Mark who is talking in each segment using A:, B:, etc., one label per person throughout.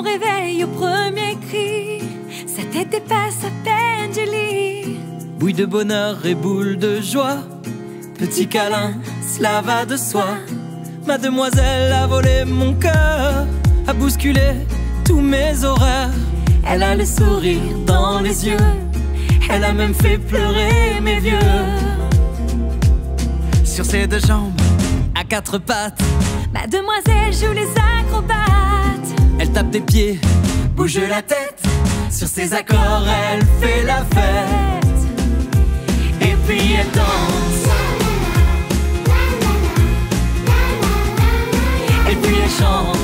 A: son réveil au premier cri. Sa tête dépasse à peine du lit.
B: Bouille de bonheur et boule de joie. Petit câlin, cela va de soi. Mademoiselle a volé mon cœur, a bousculé tous mes horaires. Elle a le sourire dans les yeux, elle a même fait pleurer mes vieux.
C: Sur ses deux jambes,
B: À quatre pattes,
A: Mademoiselle joue les acrobates.
B: Elle tape des pieds, bouge la tête. Sur ses accords, elle fait la fête. Et puis elle danse. Et puis elle chante.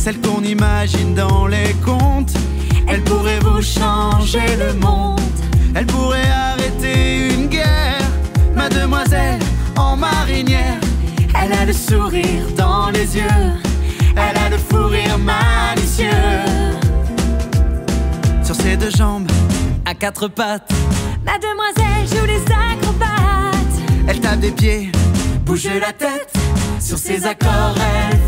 C: Celle qu'on imagine dans les contes.
B: Elle pourrait vous changer le monde.
C: Elle pourrait arrêter une guerre. Mademoiselle en marinière.
B: Elle a le sourire dans les yeux. Elle a le fou rire malicieux.
C: Sur ses deux jambes,
B: À quatre pattes,
A: Mademoiselle joue les acrobates.
C: elle tape des pieds.
B: bouge la tête. Sur ses accords, elle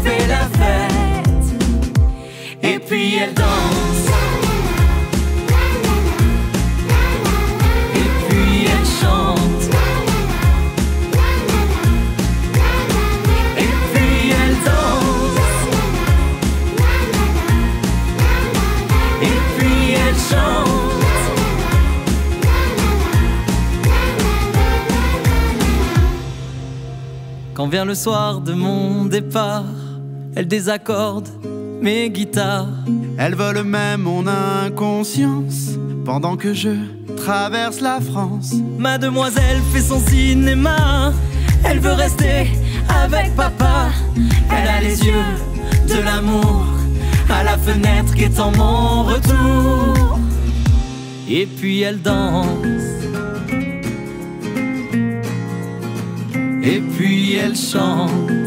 B: elle danse. Et puis elle chante. Et puis elle danse. Et puis elle chante. Quand vient le soir de mon départ, elle désaccorde mes guitares.
C: Elle vole même mon inconscience. Pendant que je traverse la France.
B: Mademoiselle fait son cinéma. Elle veut rester avec papa. Elle a les yeux de l'amour à la fenêtre qui est en mon retour. Et puis elle danse. Et puis elle chante.